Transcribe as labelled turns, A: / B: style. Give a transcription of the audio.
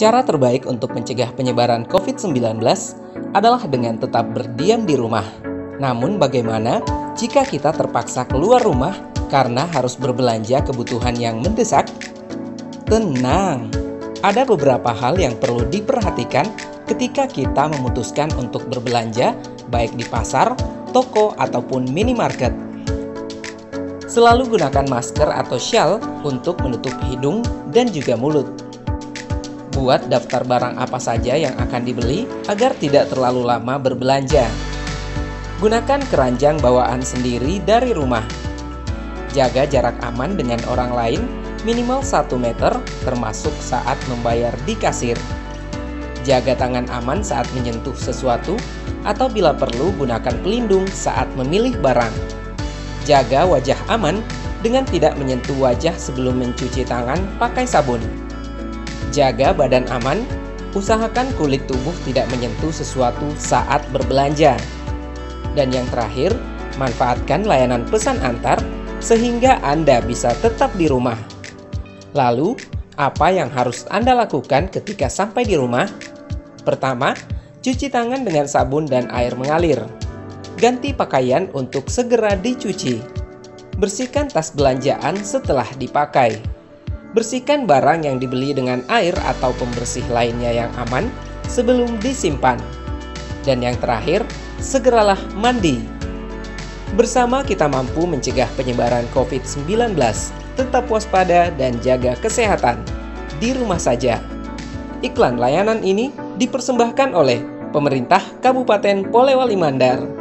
A: Cara terbaik untuk mencegah penyebaran COVID-19 adalah dengan tetap berdiam di rumah. Namun bagaimana jika kita terpaksa keluar rumah karena harus berbelanja kebutuhan yang mendesak? Tenang, ada beberapa hal yang perlu diperhatikan ketika kita memutuskan untuk berbelanja baik di pasar, toko, ataupun minimarket. Selalu gunakan masker atau shawl untuk menutup hidung dan juga mulut Buat daftar barang apa saja yang akan dibeli agar tidak terlalu lama berbelanja. Gunakan keranjang bawaan sendiri dari rumah. Jaga jarak aman dengan orang lain minimal 1 meter termasuk saat membayar di kasir. Jaga tangan aman saat menyentuh sesuatu atau bila perlu gunakan pelindung saat memilih barang. Jaga wajah aman dengan tidak menyentuh wajah sebelum mencuci tangan pakai sabun. Jaga badan aman, usahakan kulit tubuh tidak menyentuh sesuatu saat berbelanja. Dan yang terakhir, manfaatkan layanan pesan antar sehingga Anda bisa tetap di rumah. Lalu, apa yang harus Anda lakukan ketika sampai di rumah? Pertama, cuci tangan dengan sabun dan air mengalir. Ganti pakaian untuk segera dicuci. Bersihkan tas belanjaan setelah dipakai. Bersihkan barang yang dibeli dengan air atau pembersih lainnya yang aman sebelum disimpan. Dan yang terakhir, segeralah mandi. Bersama kita mampu mencegah penyebaran COVID-19. Tetap waspada dan jaga kesehatan di rumah saja. Iklan layanan ini dipersembahkan oleh Pemerintah Kabupaten Polewali Mandar.